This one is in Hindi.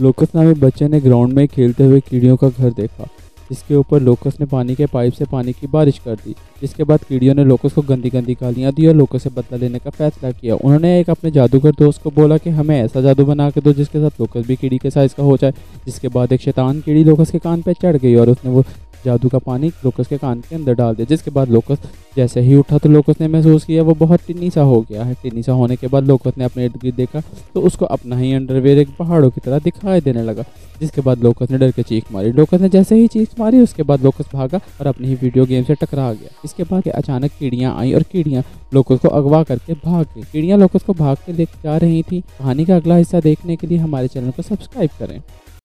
लोकस नामे बच्चे ने ग्राउंड में खेलते हुए कीड़ियों का घर देखा। जिसके ऊपर लोकस ने पानी के पाइप से पानी की बारिश कर दी। जिसके बाद कीड़ियों ने लोकस को गंदी गंदी गालियाँ दी और लोकस से बदला लेने का फैसला किया। उन्होंने एक अपने जादूगर दोस्त को बोला कि, हमें ऐसा जादू बना के दो जिसके साथ लोकस भी कीड़ी के साइज़ का हो जाए। जिसके बाद एक शैतान कीड़ी लोकस के कान पर चढ़ गई और उसने वो जादू का पानी लोकस के कान के अंदर डाल दिया, जिसके बाद लोकस जैसे ही उठा तो लोकस ने महसूस किया वो बहुत टिन्नी सा हो गया है। टिन्नी सा होने के बाद लोकस ने अपने इर्द गिर्द देखा तो उसको अपना ही अंडरवेयर एक पहाड़ों की तरह दिखाई देने लगा, जिसके बाद लोकस ने डर के चीख मारी। लोकस ने जैसे ही चीख मारी, उसके बाद लोकस भागा और अपनी ही वीडियो गेम से टकरा गया। इसके बाद अचानक कीड़ियाँ आई और कीड़ियाँ लोकस को अगवा करके भाग गई। कीड़ियाँ लोकस को भाग के लेकर जा रही थी। कहानी का अगला हिस्सा देखने के लिए हमारे चैनल को सब्सक्राइब करें।